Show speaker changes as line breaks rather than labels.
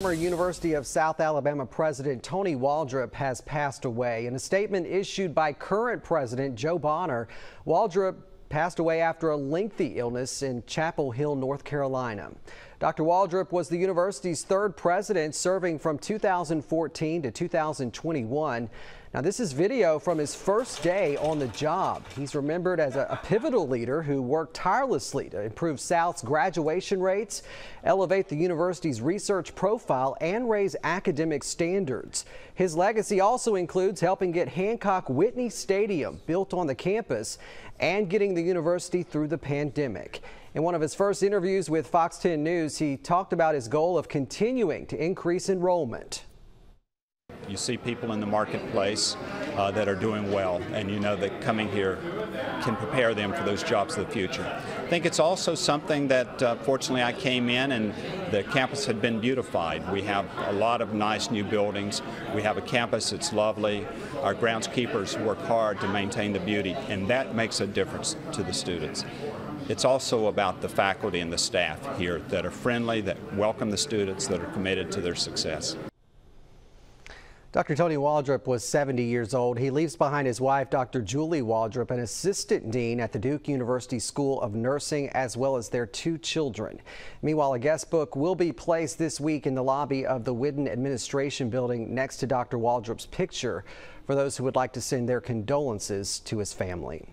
Former University of South Alabama President Tony Waldrop has passed away. In a statement issued by current President Joe Bonner, Waldrop passed away after a lengthy illness in Chapel Hill, North Carolina. Dr. Waldrop was the university's third president, serving from 2014 to 2021. Now, this is video from his first day on the job. He's remembered as a, a, pivotal leader who worked tirelessly to improve South's graduation rates, elevate the university's research profile, and raise academic standards. His legacy also includes helping get Hancock Whitney Stadium built on the campus and getting the university through the pandemic. In one of his first interviews with Fox 10 News, he talked about his goal of continuing to increase enrollment.
You see people in the marketplace uh, that are doing well, and you know that coming here can prepare them for those jobs of the future. I think it's also something that, uh, fortunately, I came in and the campus had been beautified. We have a lot of nice new buildings. We have a campus that's lovely. Our groundskeepers work hard to maintain the beauty, and that makes a difference to the students. It's also about the faculty and the staff here that are friendly, that welcome the students, that are committed to their success.
Dr. Tony Waldrop was 70 years old. He leaves behind his wife, Dr. Julie Waldrop, an assistant dean at the Duke University School of Nursing, as well as their two children. Meanwhile, a guest book will be placed this week in the lobby of the Whiddon Administration Building next to Dr. Waldrop's picture for those who would like to send their condolences to his family.